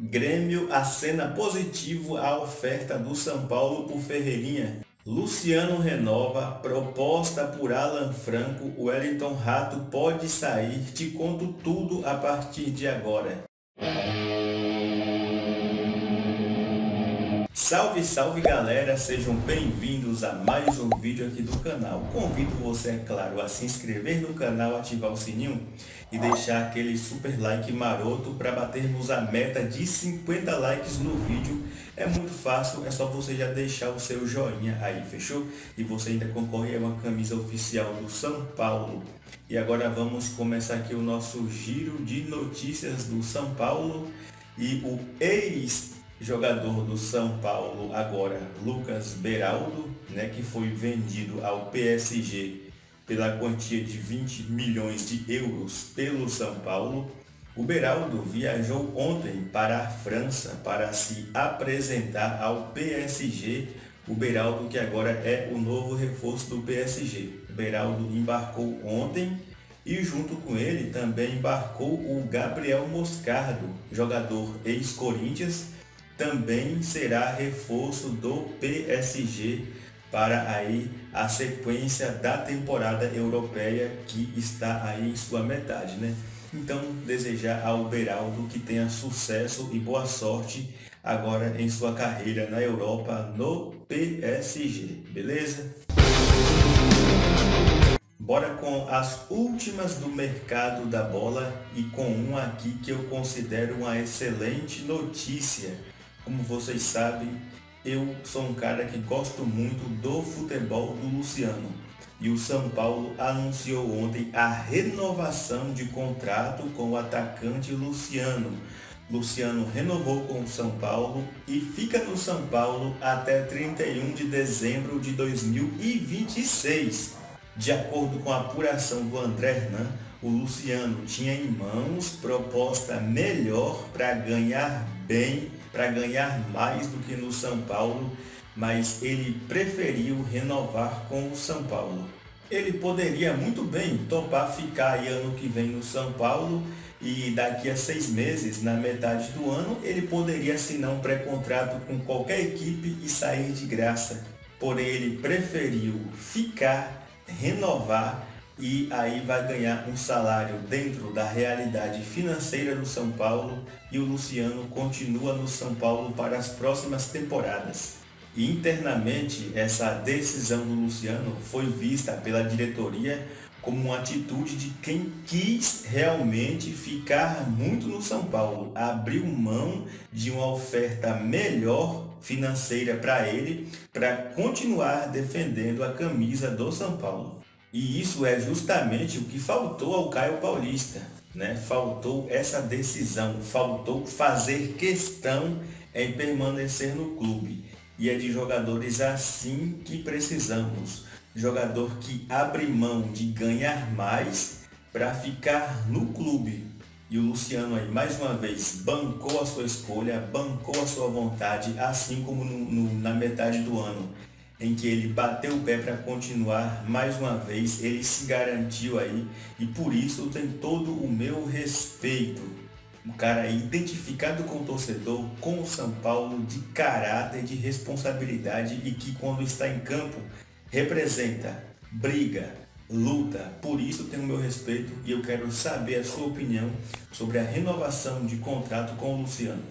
Grêmio acena positivo à oferta do São Paulo por Ferreirinha. Luciano renova, proposta por Alan Franco, Wellington Rato pode sair, te conto tudo a partir de agora. Salve, salve galera, sejam bem-vindos a mais um vídeo aqui do canal. Convido você, é claro, a se inscrever no canal, ativar o sininho e deixar aquele super like maroto para batermos a meta de 50 likes no vídeo. É muito fácil, é só você já deixar o seu joinha aí, fechou? E você ainda concorre a uma camisa oficial do São Paulo. E agora vamos começar aqui o nosso giro de notícias do São Paulo e o ex jogador do São Paulo agora, Lucas Beraldo, né, que foi vendido ao PSG pela quantia de 20 milhões de euros pelo São Paulo. O Beraldo viajou ontem para a França para se apresentar ao PSG. O Beraldo que agora é o novo reforço do PSG. O Beraldo embarcou ontem e junto com ele também embarcou o Gabriel Moscardo, jogador ex-Corinthians, também será reforço do PSG para aí a sequência da temporada europeia que está aí em sua metade, né? Então, desejar ao Beraldo que tenha sucesso e boa sorte agora em sua carreira na Europa no PSG, beleza? Bora com as últimas do mercado da bola e com uma aqui que eu considero uma excelente notícia como vocês sabem, eu sou um cara que gosto muito do futebol do Luciano. E o São Paulo anunciou ontem a renovação de contrato com o atacante Luciano. Luciano renovou com o São Paulo e fica no São Paulo até 31 de dezembro de 2026. De acordo com a apuração do André Hernan, o Luciano tinha em mãos proposta melhor para ganhar bem para ganhar mais do que no São Paulo, mas ele preferiu renovar com o São Paulo. Ele poderia muito bem topar ficar aí ano que vem no São Paulo e daqui a seis meses, na metade do ano, ele poderia assinar um pré-contrato com qualquer equipe e sair de graça. Porém, ele preferiu ficar, renovar e aí vai ganhar um salário dentro da realidade financeira do São Paulo e o Luciano continua no São Paulo para as próximas temporadas. E internamente, essa decisão do Luciano foi vista pela diretoria como uma atitude de quem quis realmente ficar muito no São Paulo, abriu mão de uma oferta melhor financeira para ele, para continuar defendendo a camisa do São Paulo. E isso é justamente o que faltou ao Caio Paulista. Né? Faltou essa decisão, faltou fazer questão em permanecer no clube. E é de jogadores assim que precisamos. Jogador que abre mão de ganhar mais para ficar no clube. E o Luciano aí, mais uma vez, bancou a sua escolha, bancou a sua vontade, assim como no, no, na metade do ano em que ele bateu o pé para continuar mais uma vez, ele se garantiu aí e por isso tem todo o meu respeito. O cara identificado com o torcedor, com o São Paulo, de caráter, de responsabilidade e que quando está em campo representa, briga, luta. Por isso tem o meu respeito e eu quero saber a sua opinião sobre a renovação de contrato com o Luciano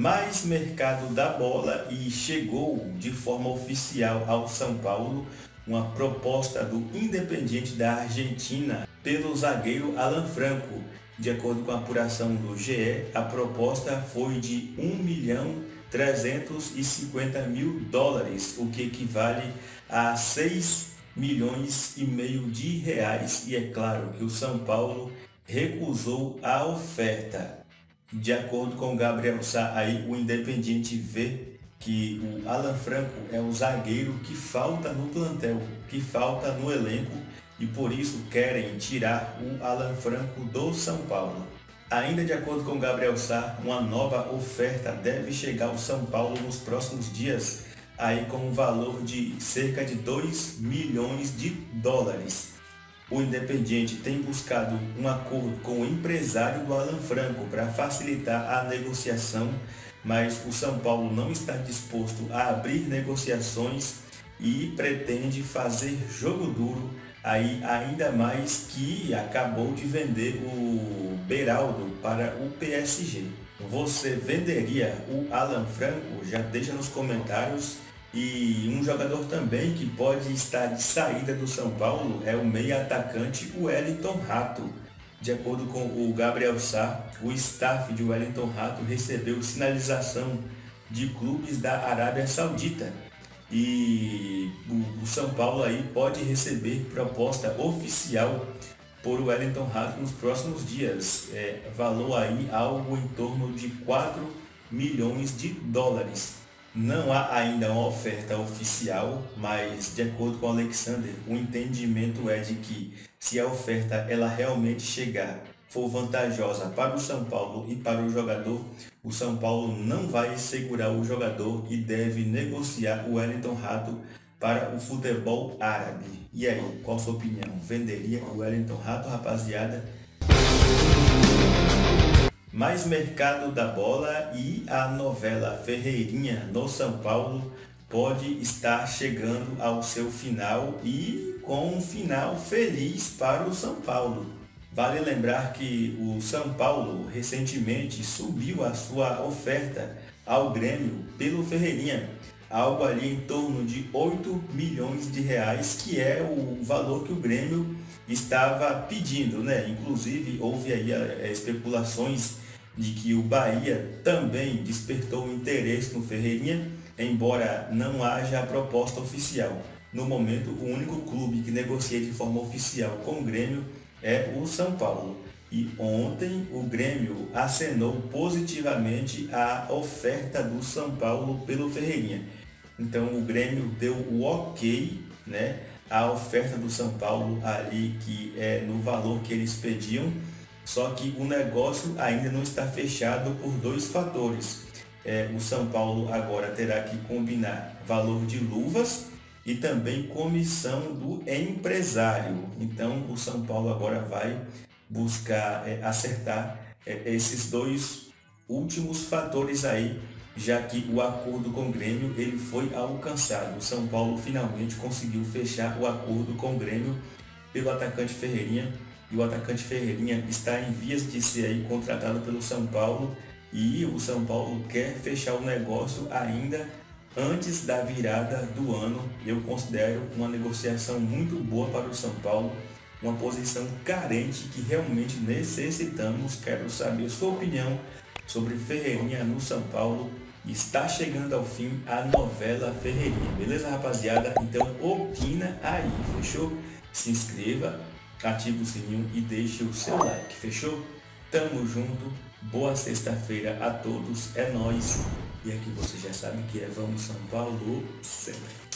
mais mercado da bola e chegou de forma oficial ao São Paulo uma proposta do Independiente da Argentina pelo zagueiro Alan Franco. De acordo com a apuração do GE, a proposta foi de 1 milhão 350 mil dólares, o que equivale a 6 milhões e meio de reais. E é claro que o São Paulo recusou a oferta. De acordo com o Gabriel Sá, aí o Independiente vê que o Alan Franco é o zagueiro que falta no plantel, que falta no elenco e por isso querem tirar o Alan Franco do São Paulo. Ainda de acordo com Gabriel Sá, uma nova oferta deve chegar ao São Paulo nos próximos dias, aí com um valor de cerca de 2 milhões de dólares. O Independiente tem buscado um acordo com o empresário do Alan Franco para facilitar a negociação, mas o São Paulo não está disposto a abrir negociações e pretende fazer jogo duro aí ainda mais que acabou de vender o Beraldo para o PSG. Você venderia o Alan Franco? Já deixa nos comentários e um jogador também que pode estar de saída do São Paulo é o meia atacante Wellington Rato. De acordo com o Gabriel Sá, o staff de Wellington Rato recebeu sinalização de clubes da Arábia Saudita. E o São Paulo aí pode receber proposta oficial por Wellington Rato nos próximos dias. É, valor aí algo em torno de 4 milhões de dólares. Não há ainda uma oferta oficial, mas de acordo com Alexander, o entendimento é de que se a oferta ela realmente chegar, for vantajosa para o São Paulo e para o jogador, o São Paulo não vai segurar o jogador e deve negociar o Wellington Rato para o futebol árabe. E aí, qual sua opinião? Venderia o Wellington Rato, rapaziada? Mais mercado da bola e a novela Ferreirinha no São Paulo pode estar chegando ao seu final e com um final feliz para o São Paulo. Vale lembrar que o São Paulo recentemente subiu a sua oferta ao Grêmio pelo Ferreirinha, algo ali em torno de 8 milhões de reais, que é o valor que o Grêmio estava pedindo, né? Inclusive houve aí é, especulações de que o Bahia também despertou interesse no Ferreirinha, embora não haja a proposta oficial. No momento, o único clube que negocia de forma oficial com o Grêmio é o São Paulo. E ontem o Grêmio acenou positivamente a oferta do São Paulo pelo Ferreirinha. Então o Grêmio deu o ok, né? A oferta do São Paulo ali que é no valor que eles pediam só que o negócio ainda não está fechado por dois fatores. É, o São Paulo agora terá que combinar valor de luvas e também comissão do empresário. Então o São Paulo agora vai buscar é, acertar é, esses dois últimos fatores aí, já que o acordo com o Grêmio ele foi alcançado. O São Paulo finalmente conseguiu fechar o acordo com o Grêmio pelo atacante Ferreirinha e o atacante Ferreirinha está em vias de ser aí contratado pelo São Paulo e o São Paulo quer fechar o negócio ainda antes da virada do ano. Eu considero uma negociação muito boa para o São Paulo, uma posição carente que realmente necessitamos. Quero saber sua opinião sobre Ferreirinha no São Paulo. Está chegando ao fim a novela Ferreirinha, beleza rapaziada? Então opina aí, fechou? Se inscreva, ative o sininho e deixe o seu like, fechou? Tamo junto, boa sexta-feira a todos, é nóis! E aqui você já sabe que é Vamos São Paulo sempre!